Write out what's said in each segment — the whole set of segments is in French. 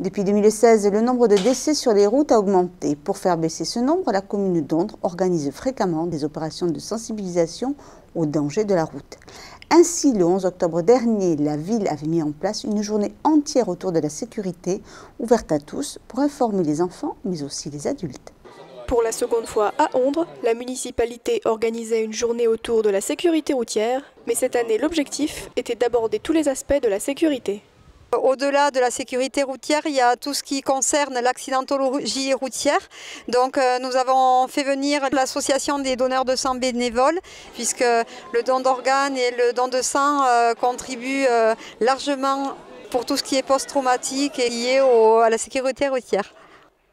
Depuis 2016, le nombre de décès sur les routes a augmenté. Pour faire baisser ce nombre, la commune d'Ondre organise fréquemment des opérations de sensibilisation aux dangers de la route. Ainsi, le 11 octobre dernier, la ville avait mis en place une journée entière autour de la sécurité, ouverte à tous, pour informer les enfants, mais aussi les adultes. Pour la seconde fois à Ondre, la municipalité organisait une journée autour de la sécurité routière, mais cette année l'objectif était d'aborder tous les aspects de la sécurité. Au-delà de la sécurité routière, il y a tout ce qui concerne l'accidentologie routière. Donc euh, nous avons fait venir l'association des donneurs de sang bénévoles, puisque le don d'organes et le don de sang euh, contribuent euh, largement pour tout ce qui est post-traumatique et lié à la sécurité routière.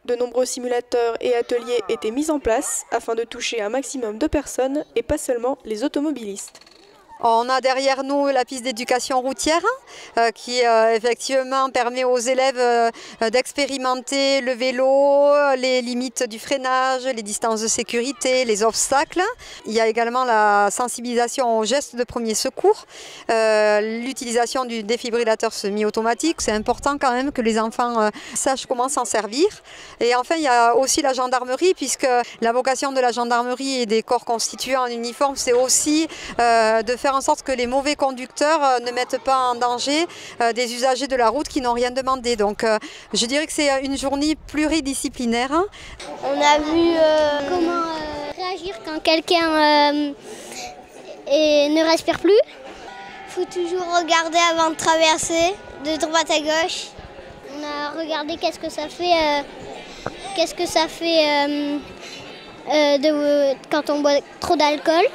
De nombreux simulateurs et ateliers étaient mis en place afin de toucher un maximum de personnes et pas seulement les automobilistes. On a derrière nous la piste d'éducation routière euh, qui euh, effectivement permet aux élèves euh, d'expérimenter le vélo, les limites du freinage, les distances de sécurité, les obstacles. Il y a également la sensibilisation aux gestes de premier secours, l'utilisation du défibrillateur semi-automatique. C'est important quand même que les enfants sachent comment s'en servir. Et enfin, il y a aussi la gendarmerie puisque la vocation de la gendarmerie et des corps constitués en uniforme, c'est aussi de faire en sorte que les mauvais conducteurs euh, ne mettent pas en danger euh, des usagers de la route qui n'ont rien demandé. Donc euh, je dirais que c'est une journée pluridisciplinaire. On a vu comment réagir quand quelqu'un ne respire plus. Il faut toujours regarder avant de traverser, de droite à gauche. On a regardé qu'est-ce que ça fait, que ça fait quand on boit trop d'alcool.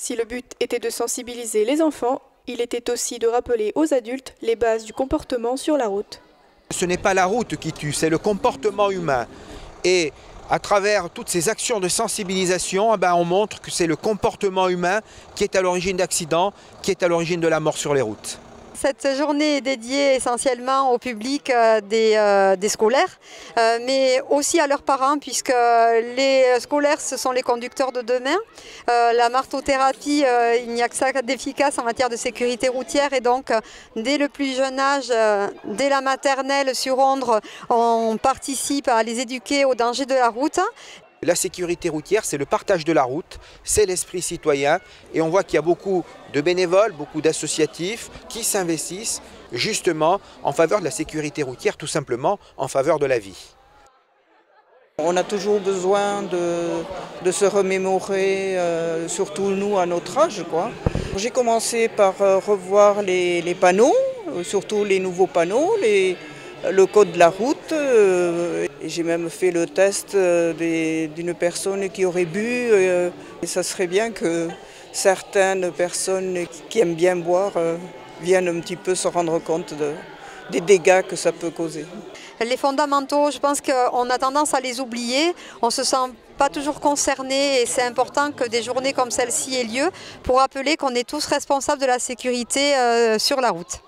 Si le but était de sensibiliser les enfants, il était aussi de rappeler aux adultes les bases du comportement sur la route. Ce n'est pas la route qui tue, c'est le comportement humain. Et à travers toutes ces actions de sensibilisation, eh ben, on montre que c'est le comportement humain qui est à l'origine d'accidents, qui est à l'origine de la mort sur les routes. Cette journée est dédiée essentiellement au public euh, euh, des, scolaires, euh, mais aussi à leurs parents, puisque les scolaires, ce sont les conducteurs de demain. la martothérapie, il n'y a que ça d'efficace en matière de sécurité routière, et donc dès le plus jeune âge, dès la maternelle sur Ondre, on participe à les éduquer aux dangers de la route. La sécurité routière, c'est le partage de la route, c'est l'esprit citoyen et on voit qu'il y a beaucoup de bénévoles, beaucoup d'associatifs qui s'investissent justement en faveur de la sécurité routière, tout simplement en faveur de la vie. On a toujours besoin de, se remémorer, euh, surtout nous à notre âge. J'ai commencé par euh, revoir les, panneaux, euh, surtout les nouveaux panneaux, le code de la route. J'ai même fait le test euh, d'une personne qui aurait bu. Euh, et ça serait bien que certaines personnes qui aiment bien boire euh, viennent un petit peu se rendre compte des dégâts que ça peut causer. Les fondamentaux, je pense qu'on a tendance à les oublier. On se sent pas toujours concerné et c'est important que des journées comme celle-ci aient lieu pour rappeler qu'on est tous responsables de la sécurité sur la route.